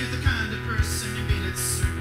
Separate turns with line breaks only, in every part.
you're the kind of person you mean it's certain.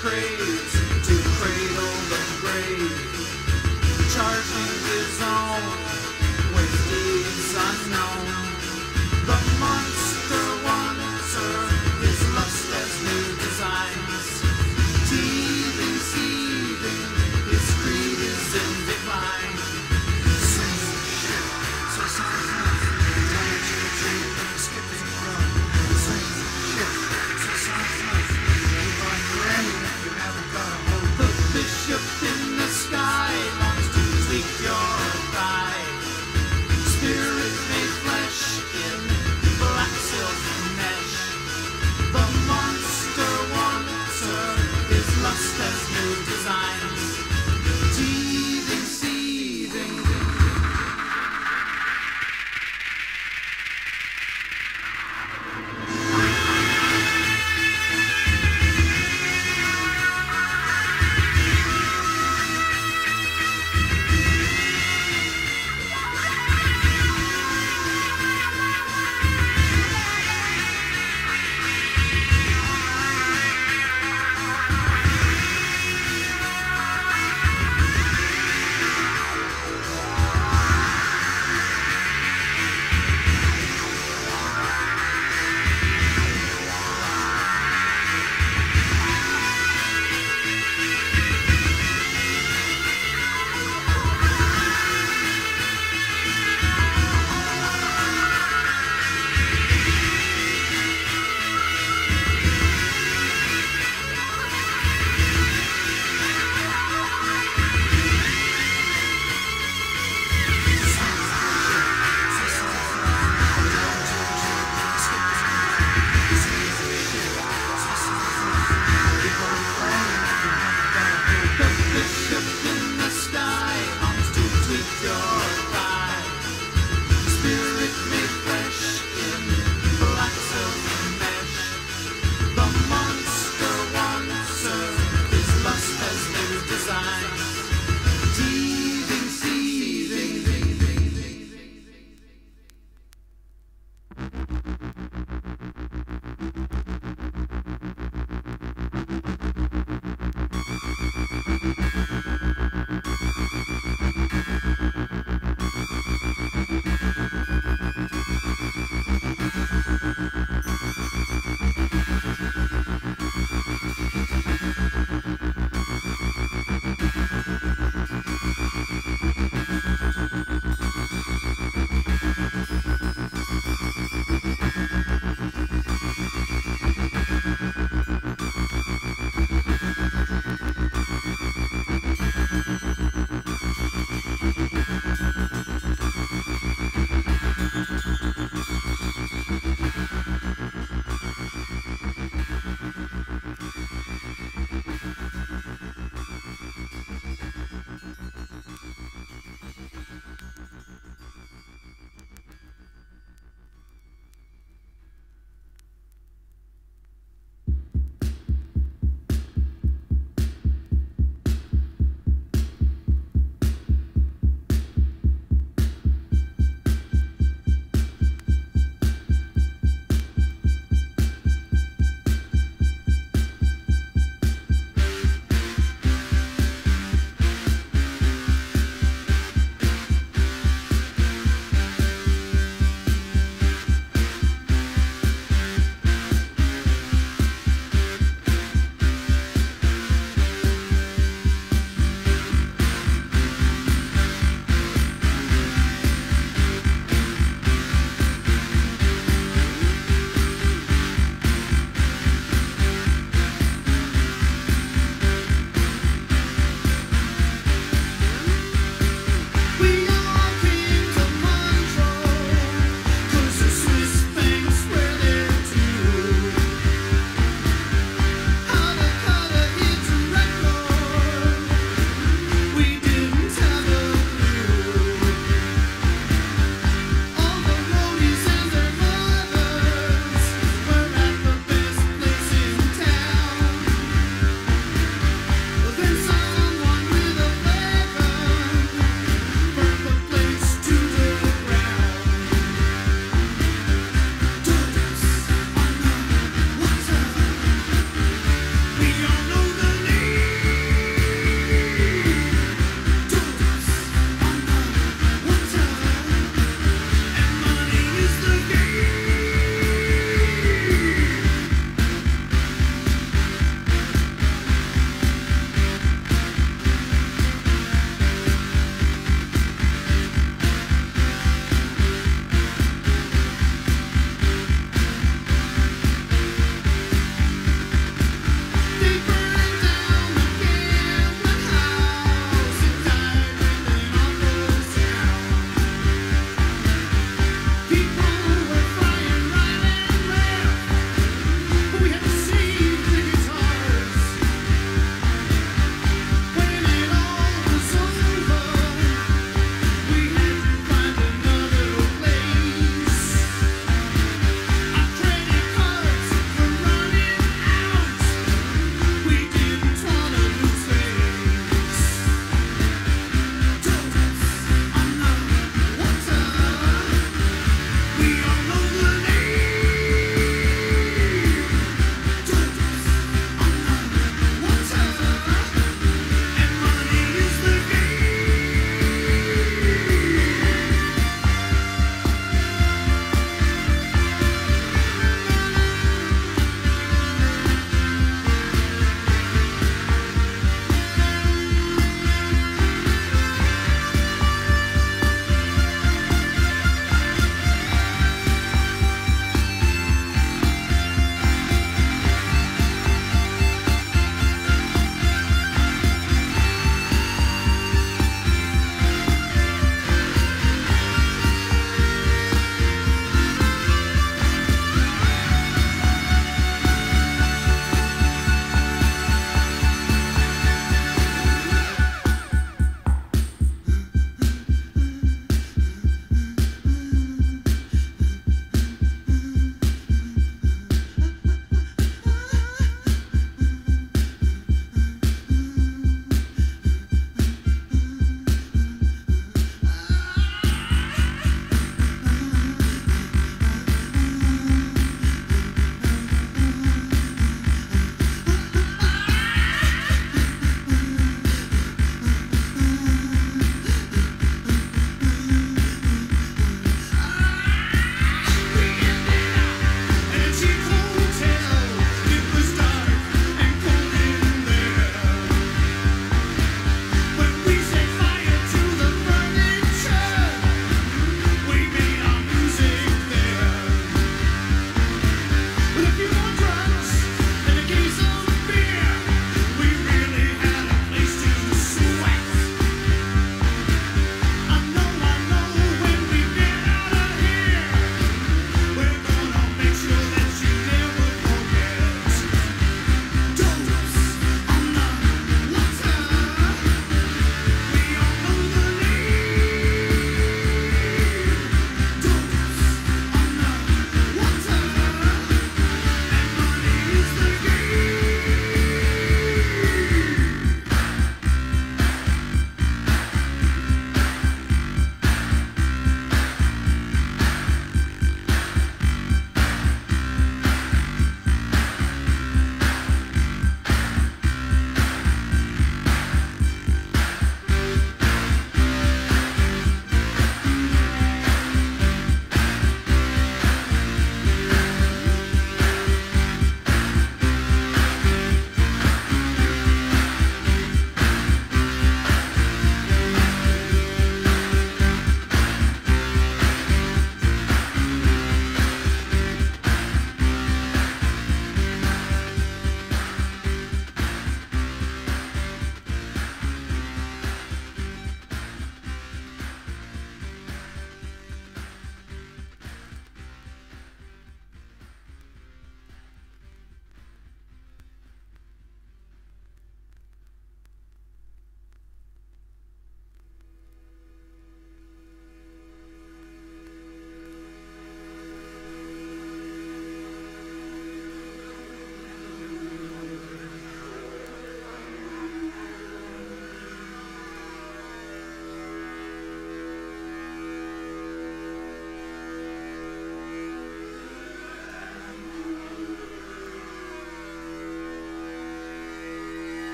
crazy.